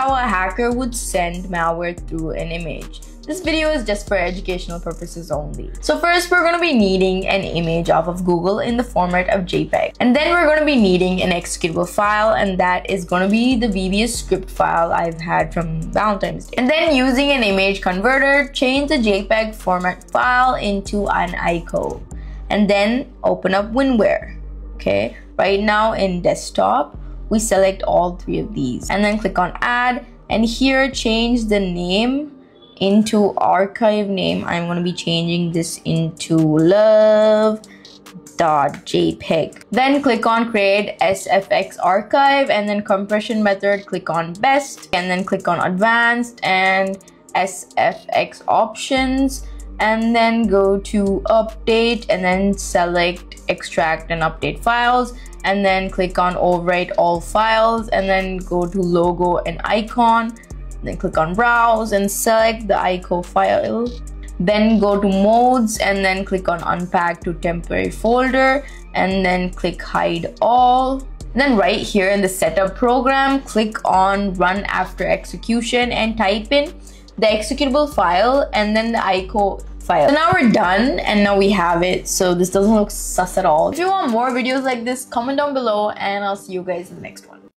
how a hacker would send malware through an image. This video is just for educational purposes only. So first, we're going to be needing an image off of Google in the format of JPEG. And then we're going to be needing an executable file, and that is going to be the VBS script file I've had from Valentine's Day. And then using an image converter, change the JPEG format file into an ICO. And then open up WinWare. Okay, right now in desktop, we select all three of these and then click on add. And here change the name into archive name. I'm going to be changing this into love love.jpg then click on create sfx archive and then compression method click on best and then click on advanced and sfx options and then go to update and then select extract and update files and then click on overwrite all files and then go to logo and icon then click on browse and select the ICO file. Then go to modes and then click on unpack to temporary folder and then click hide all. Then right here in the setup program click on run after execution and type in the executable file and then the ICO file. So now we're done and now we have it. So this doesn't look sus at all. If you want more videos like this, comment down below and I'll see you guys in the next one.